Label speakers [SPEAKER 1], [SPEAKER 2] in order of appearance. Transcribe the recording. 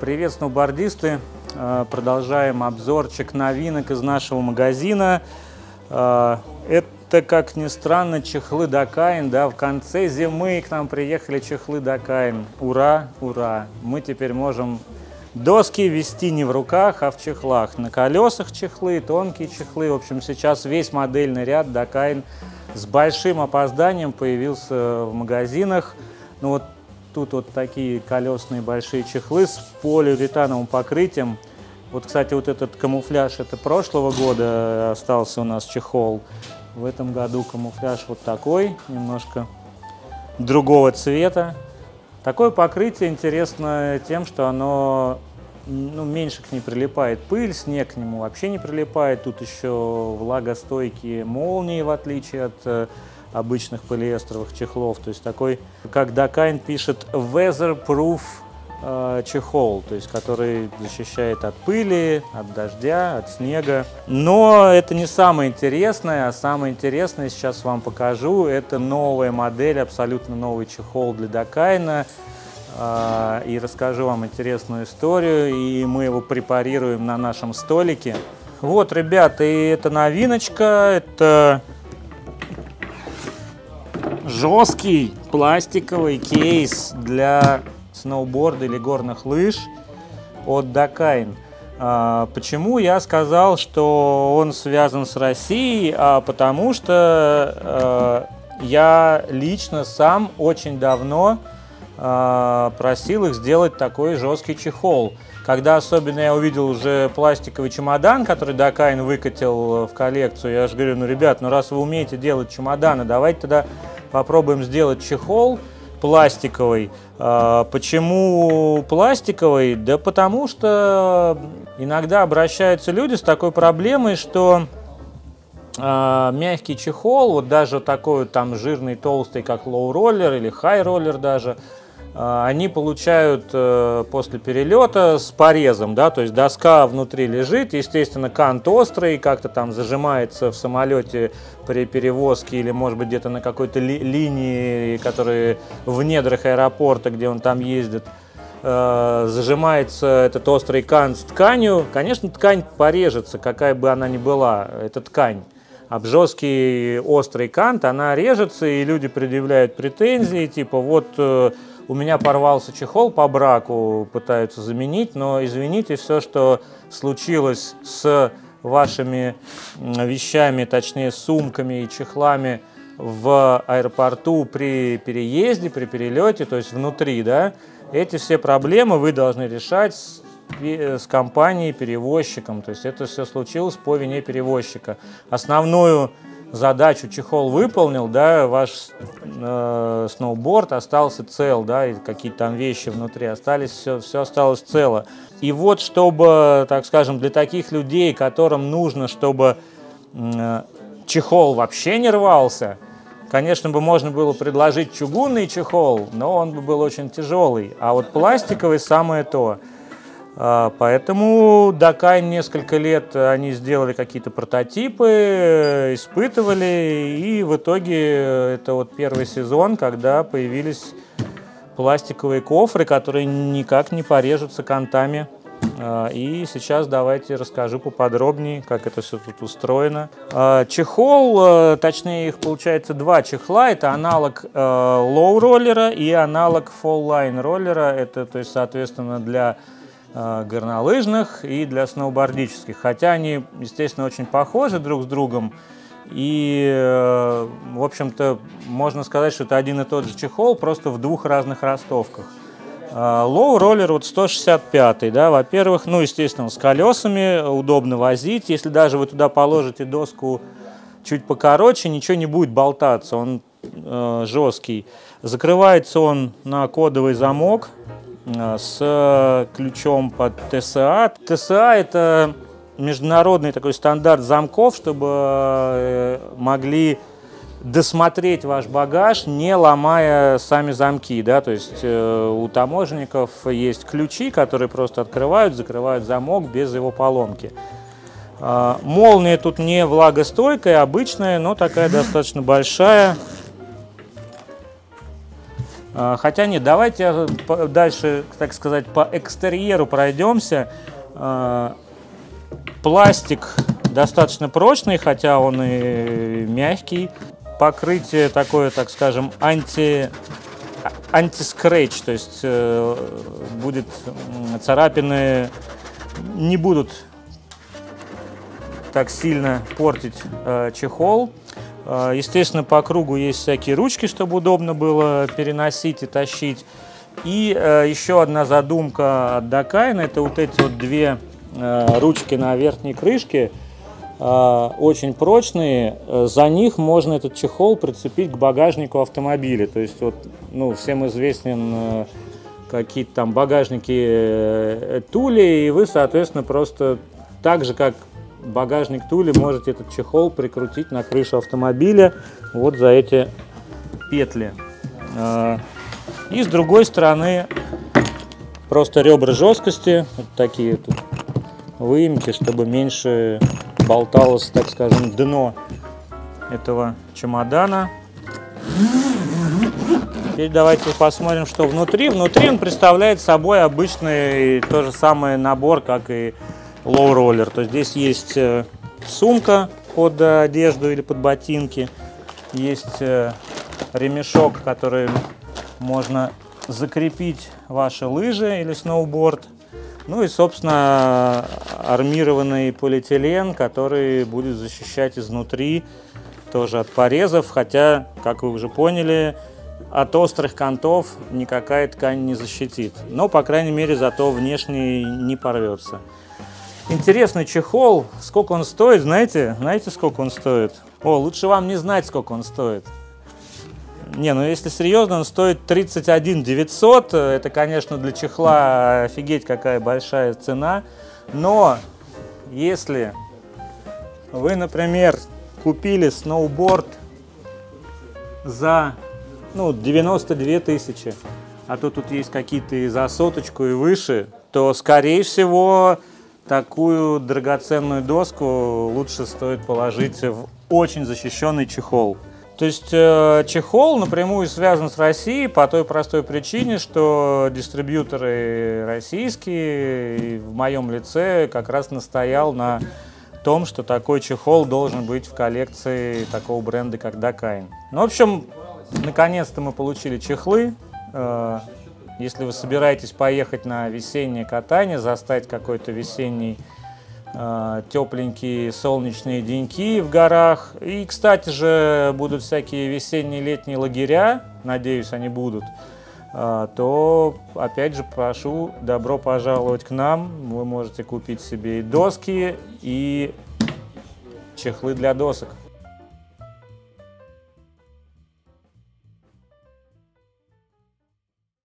[SPEAKER 1] Привет, сноубордисты! Э, продолжаем обзорчик новинок из нашего магазина. Э, это, как ни странно, чехлы Dakine. Да, в конце зимы к нам приехали чехлы Dakine. Ура, ура! Мы теперь можем доски вести не в руках, а в чехлах. На колесах чехлы, тонкие чехлы. В общем, сейчас весь модельный ряд Dakine с большим опозданием появился в магазинах. Ну вот Тут вот такие колесные большие чехлы с полиуретановым покрытием. Вот, кстати, вот этот камуфляж, это прошлого года остался у нас чехол. В этом году камуфляж вот такой, немножко другого цвета. Такое покрытие интересно тем, что оно ну, меньше к ней прилипает пыль, снег к нему вообще не прилипает. Тут еще влагостойкие молнии, в отличие от э, обычных полиэстеровых чехлов. То есть такой, как Dakine пишет, weatherproof э, чехол, то есть который защищает от пыли, от дождя, от снега. Но это не самое интересное, а самое интересное сейчас вам покажу. Это новая модель, абсолютно новый чехол для Dakine а. Э, и расскажу вам интересную историю, и мы его препарируем на нашем столике. Вот, ребята, и это новиночка, это жесткий пластиковый кейс для сноуборда или горных лыж от Dakine. А, почему я сказал, что он связан с Россией? А потому что а, я лично сам очень давно а, просил их сделать такой жесткий чехол. Когда особенно я увидел уже пластиковый чемодан, который Dakine выкатил в коллекцию, я же говорю, ну, ребят, ну раз вы умеете делать чемоданы, давайте тогда попробуем сделать чехол пластиковый. А, почему пластиковый? Да потому что иногда обращаются люди с такой проблемой, что а, мягкий чехол, вот даже такой там жирный, толстый, как лоу-роллер или хай-роллер даже – они получают э, после перелета с порезом, да, то есть доска внутри лежит, естественно, кант острый, как-то там зажимается в самолете при перевозке или, может быть, где-то на какой-то ли, линии, которые в недрах аэропорта, где он там ездит, э, зажимается этот острый кант с тканью. Конечно, ткань порежется, какая бы она ни была, это ткань. Об жесткий острый кант она режется, и люди предъявляют претензии, типа вот э, у меня порвался чехол по браку, пытаются заменить, но извините, все, что случилось с вашими вещами, точнее сумками и чехлами в аэропорту при переезде, при перелете, то есть внутри, да, эти все проблемы вы должны решать с, с компанией, перевозчиком. То есть это все случилось по вине перевозчика. Основную задачу чехол выполнил, да, ваш э, сноуборд остался цел, да, и какие-то там вещи внутри остались, все, все осталось цело. И вот, чтобы, так скажем, для таких людей, которым нужно, чтобы э, чехол вообще не рвался, конечно бы можно было предложить чугунный чехол, но он бы был очень тяжелый, а вот пластиковый самое то – поэтому Дакайн несколько лет они сделали какие-то прототипы, испытывали, и в итоге это вот первый сезон, когда появились пластиковые кофры, которые никак не порежутся кантами. А, и сейчас давайте расскажу поподробнее, как это все тут устроено. А, чехол, точнее их получается два чехла. Это аналог low роллера и аналог line роллера. Это, то есть, соответственно, для Э, горнолыжных и для сноубордических. Хотя они, естественно, очень похожи друг с другом. И, э, в общем-то, можно сказать, что это один и тот же чехол, просто в двух разных ростовках. Лоу роллер вот 165, да, во-первых, ну, естественно, с колесами, удобно возить. Если даже вы туда положите доску чуть покороче, ничего не будет болтаться, он э, жесткий. Закрывается он на кодовый замок, Э, с ключом под ТСА. ТСА – это международный такой стандарт замков, чтобы э, могли досмотреть ваш багаж, не ломая сами замки. Да? То есть э, у таможенников есть ключи, которые просто открывают, закрывают замок без его поломки. Молния тут не влагостойкая, обычная, но такая достаточно большая. А, хотя нет, давайте дальше, так сказать, по экстерьеру пройдемся. А, пластик достаточно прочный, хотя он и мягкий. Покрытие такое, так скажем, анти антискретч, то есть э, будет царапины не будут так сильно портить э, чехол. Э, естественно, по кругу есть всякие ручки, чтобы удобно было переносить и тащить. И э, еще одна задумка от Дакайна, это вот эти вот две э, ручки на верхней крышке, э, очень прочные. За них можно этот чехол прицепить к багажнику автомобиля. То есть вот, ну, всем известен какие-то там багажники Тули, и вы, соответственно, просто так же, как багажник Тули, можете этот чехол прикрутить на крышу автомобиля вот за эти петли. А, и с другой стороны просто ребра жесткости, вот такие тут выемки, чтобы меньше болталось, так скажем, дно этого чемодана. Теперь давайте посмотрим, что внутри. Внутри он представляет собой обычный то же самый набор, как и roller. То есть здесь есть э, сумка под одежду или под ботинки, есть э, ремешок, который можно закрепить ваши лыжи или сноуборд. Ну и, собственно, армированный полиэтилен, который будет защищать изнутри тоже от порезов, хотя, как вы уже поняли, от острых контов никакая ткань не защитит. Но, по крайней мере, зато внешний не порвется. Интересный чехол. Сколько он стоит, знаете? Знаете, сколько он стоит? О, лучше вам не знать, сколько он стоит. Не, ну если серьезно, он стоит 31 900. Это, конечно, для чехла офигеть какая большая цена. Но если вы, например, купили сноуборд за ну, 92 тысячи, а то тут есть какие-то и за соточку и выше, то, скорее всего, такую драгоценную доску лучше стоит положить в очень защищенный чехол. То есть э, чехол напрямую связан с Россией по той простой причине, что дистрибьюторы российские, в моем лице как раз настоял на том, что такой чехол должен быть в коллекции такого бренда, как Дакайн. Ну, в общем, Наконец-то мы получили чехлы. Э, если вы собираетесь поехать на весеннее катание, застать какой-то весенний э, тепленькие солнечные деньки в горах. И, кстати же, будут всякие весенние летние лагеря, надеюсь, они будут, э, то, опять же, прошу, добро пожаловать к нам. Вы можете купить себе и доски, и чехлы для досок.